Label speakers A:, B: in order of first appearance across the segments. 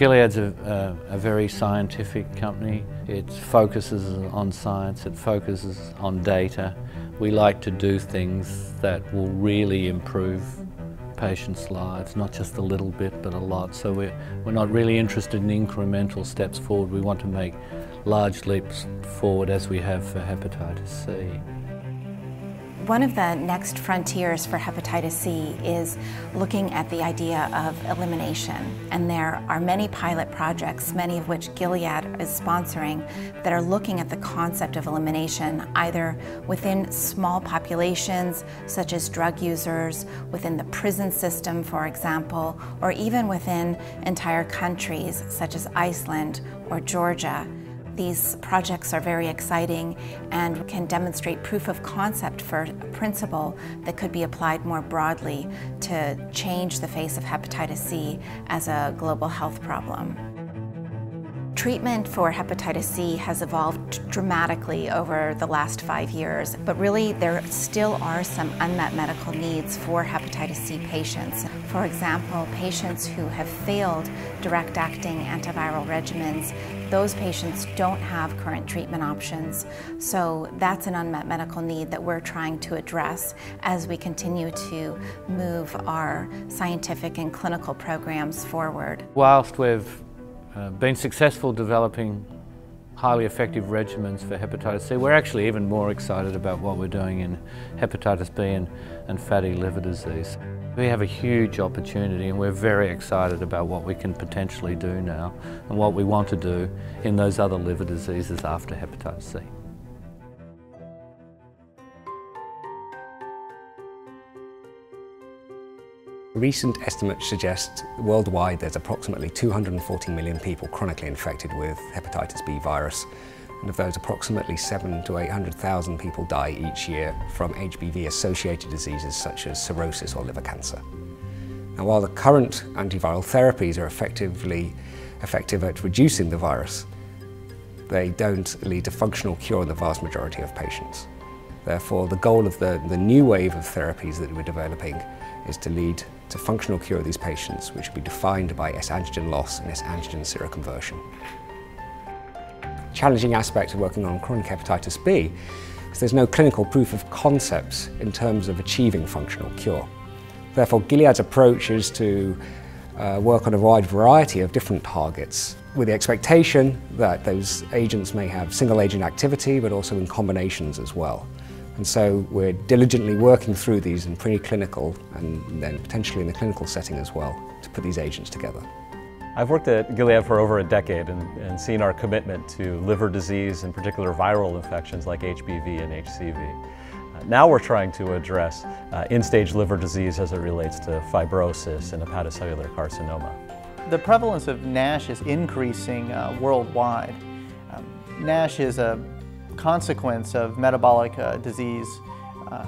A: Gilead's a, a, a, very scientific company. It focuses on science, it focuses on data. We like to do things that will really improve patients' lives, not just a little bit, but a lot. So we're, we're not really interested in incremental steps forward. We want to make large leaps forward as we have for hepatitis C.
B: One of the next frontiers for hepatitis C is looking at the idea of elimination. And there are many pilot projects, many of which Gilead is sponsoring, that are looking at the concept of elimination either within small populations, such as drug users, within the prison system, for example, or even within entire countries, such as Iceland or Georgia. These projects are very exciting and can demonstrate proof of concept for a principle that could be applied more broadly to change the face of hepatitis C as a global health problem. Treatment for hepatitis C has evolved dramatically over the last five years, but really there still are some unmet medical needs for hepatitis C patients. For example, patients who have failed direct-acting antiviral regimens, those patients don't have current treatment options. So that's an unmet medical need that we're trying to address as we continue to move our scientific and clinical programs forward.
A: Whilst we've uh, been successful developing highly effective regimens for hepatitis C. We're actually even more excited about what we're doing in hepatitis B and, and fatty liver disease. We have a huge opportunity and we're very excited about what we can potentially do now and what we want to do in those other liver diseases after hepatitis C.
C: Recent estimates suggest worldwide there's approximately 240 million people chronically infected with hepatitis B virus. And of those, approximately 7 to 800,000 people die each year from HBV-associated diseases such as cirrhosis or liver cancer. Now, while the current antiviral therapies are effectively effective at reducing the virus, they don't lead to functional cure in the vast majority of patients. Therefore, the goal of the, the new wave of therapies that we're developing is to lead to functional cure of these patients, which will be defined by S-antigen loss and S-antigen seroconversion. Challenging aspect of working on chronic hepatitis B is there's no clinical proof of concepts in terms of achieving functional cure. Therefore, Gilead's approach is to uh, work on a wide variety of different targets with the expectation that those agents may have single agent activity but also in combinations as well. And so we're diligently working through these in preclinical and then potentially in the clinical setting as well to put these agents together.
D: I've worked at Gilead for over a decade and, and seen our commitment to liver disease, in particular viral infections like HBV and HCV. Uh, now we're trying to address uh, end-stage liver disease as it relates to fibrosis and hepatocellular carcinoma.
E: The prevalence of NASH is increasing uh, worldwide. Um, NASH is a consequence of metabolic uh, disease, uh,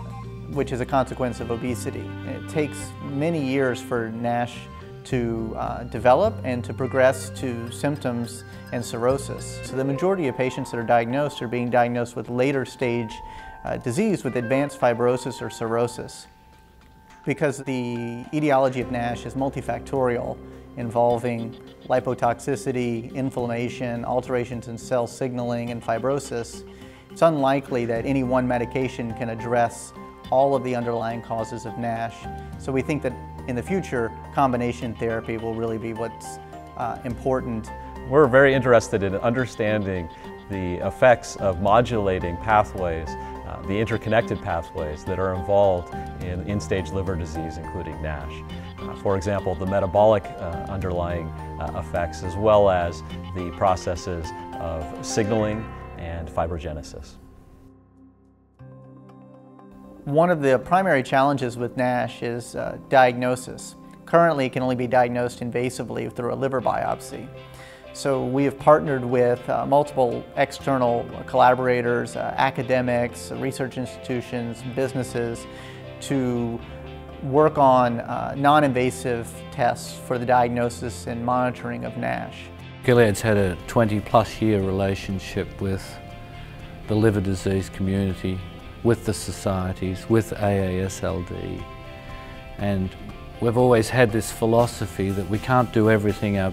E: which is a consequence of obesity. It takes many years for NASH to uh, develop and to progress to symptoms and cirrhosis. So the majority of patients that are diagnosed are being diagnosed with later stage uh, disease with advanced fibrosis or cirrhosis. Because the etiology of NASH is multifactorial, involving lipotoxicity, inflammation, alterations in cell signaling, and fibrosis, it's unlikely that any one medication can address all of the underlying causes of NASH. So we think that in the future, combination therapy will really be what's uh, important.
D: We're very interested in understanding the effects of modulating pathways, uh, the interconnected pathways that are involved in end-stage liver disease, including NASH. Uh, for example, the metabolic uh, underlying uh, effects, as well as the processes of signaling and fibrogenesis.
E: One of the primary challenges with NASH is uh, diagnosis. Currently, it can only be diagnosed invasively through a liver biopsy. So we have partnered with uh, multiple external collaborators, uh, academics, research institutions, businesses to work on uh, non-invasive tests for the diagnosis and monitoring of NASH.
A: Gilead's had a 20 plus year relationship with the liver disease community, with the societies, with AASLD. And we've always had this philosophy that we can't do everything our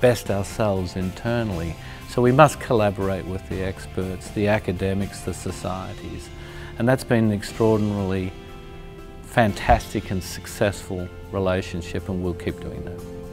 A: best ourselves internally. So we must collaborate with the experts, the academics, the societies. And that's been an extraordinarily fantastic and successful relationship and we'll keep doing that.